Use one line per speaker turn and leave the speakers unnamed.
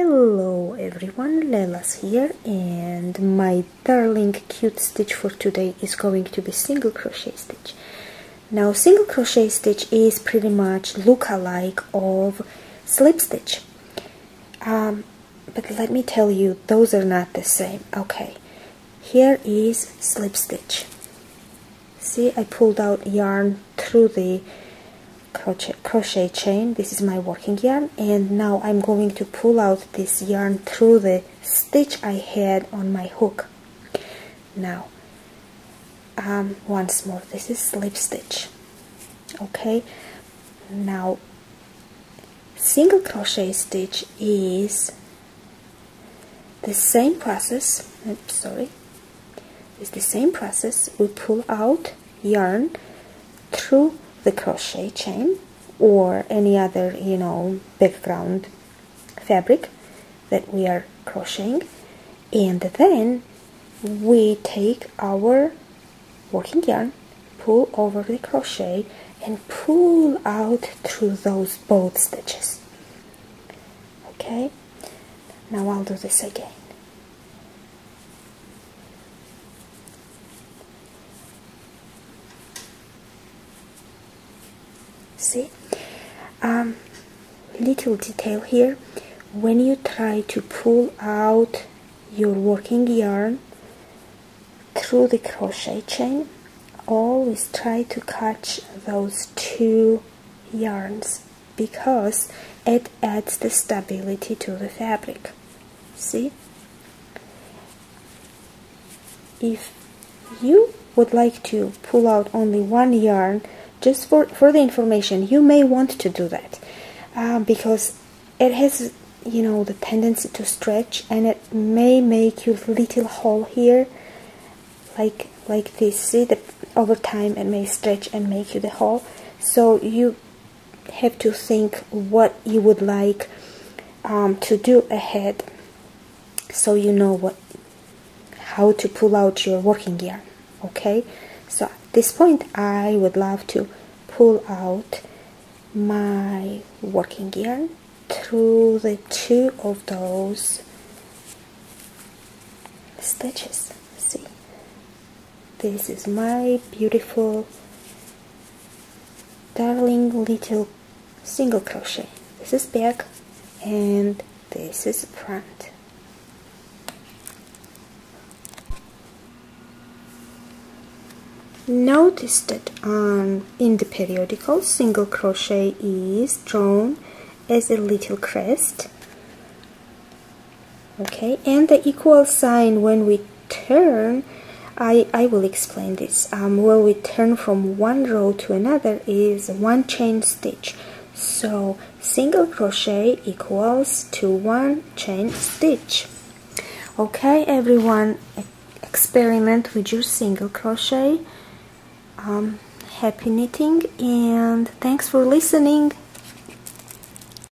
Hello everyone, Lela's here and my darling cute stitch for today is going to be single crochet stitch. Now single crochet stitch is pretty much look-alike of slip stitch. Um, but let me tell you, those are not the same. Okay, here is slip stitch. See, I pulled out yarn through the crochet, crochet chain. This is my working yarn. And now I'm going to pull out this yarn through the stitch I had on my hook. Now um, once more this is slip stitch. Okay. Now single crochet stitch is the same process. Oops, sorry. It's the same process. We pull out yarn through the crochet chain or any other you know background fabric that we are crocheting. And then we take our working yarn pull over the crochet and pull out through those both stitches. Okay? Now I'll do this again see. Um, little detail here. When you try to pull out your working yarn through the crochet chain always try to catch those two yarns because it adds the stability to the fabric. See? If you would like to pull out only one yarn just for, for the information you may want to do that. Uh, because it has you know the tendency to stretch and it may make you little hole here like like this. See that over time it may stretch and make you the hole. So you have to think what you would like um, to do ahead so you know what how to pull out your working yarn okay so at this point I would love to pull out my working yarn through the two of those stitches. See this is my beautiful darling little single crochet. This is back and this is front Notice that um, in the periodical single crochet is drawn as a little crest. Okay and the equal sign when we turn I, I will explain this. Um, when we turn from one row to another is one chain stitch. So single crochet equals to one chain stitch. Okay everyone experiment with your single crochet um, happy knitting and thanks for listening